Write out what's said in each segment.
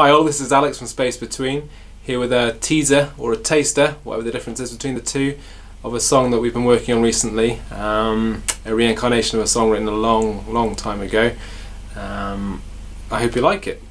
Hi all, this is Alex from Space Between, here with a teaser or a taster, whatever the difference is between the two, of a song that we've been working on recently. Um, a reincarnation of a song written a long, long time ago. Um, I hope you like it.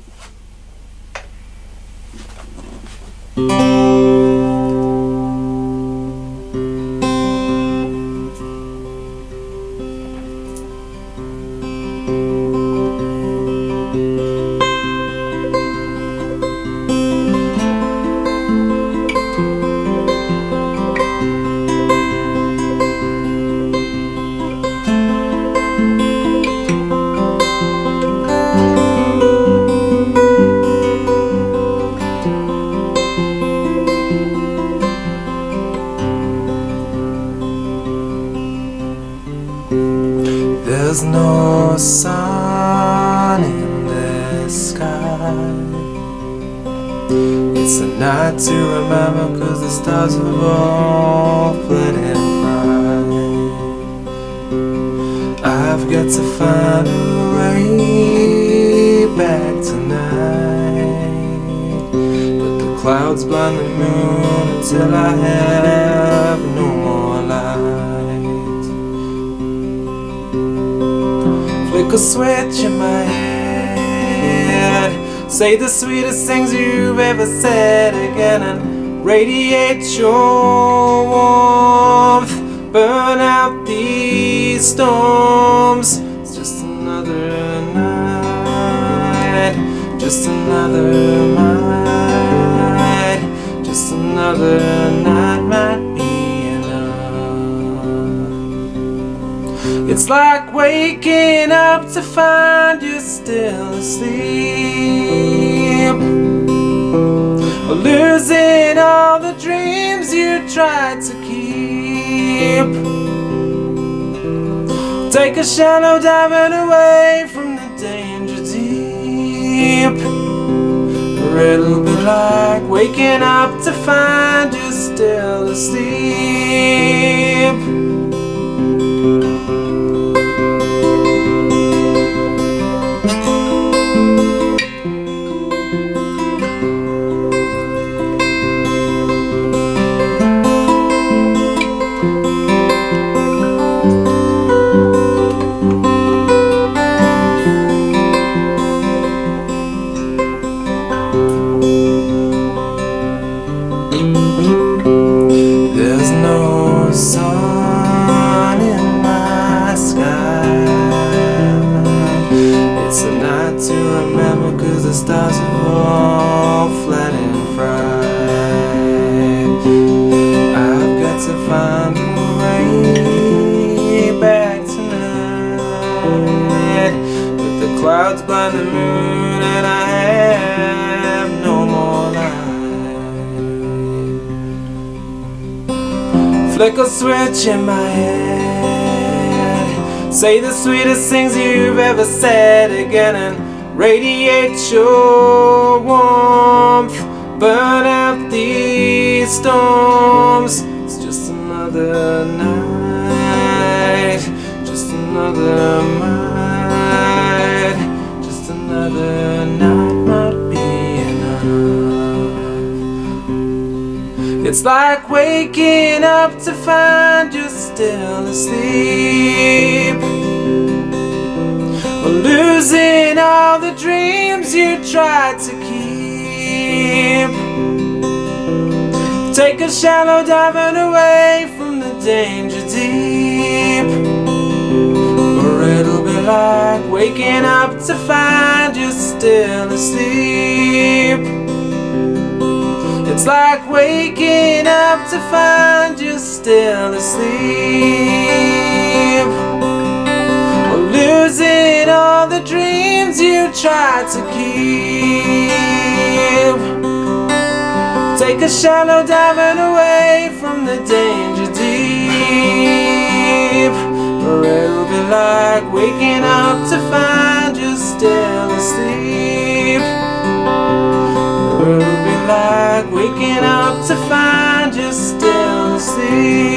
There's no sun in the sky. It's a night to remember cause the stars have all fled and fried. I've got to find a way back tonight. But the clouds blind the moon until I have no Flick a switch in my head. Say the sweetest things you've ever said again and radiate your warmth. Burn out these storms. It's just another night. Just another night. Just another It's like waking up to find you still asleep. Or losing all the dreams you tried to keep. Take a shallow diving away from the danger deep. Or it'll be like waking up to find you still asleep. Stars have all fled in fried. I've got to find a way back tonight. But the clouds blind the moon and I have no more light. Flick a switch in my head. Say the sweetest things you've ever said again and radiate your warmth. Burn out these storms. It's just another night. Just another night. Just another night might be enough. It's like waking up to find you're still asleep. Tried to keep. Take a shallow diving away from the danger deep. Or it'll be like waking up to find you still asleep. It's like waking up to find you still asleep. You to keep. Take a shallow diving away from the danger deep. Or it'll be like waking up to find you're still asleep. Or it'll be like waking up to find you're still asleep.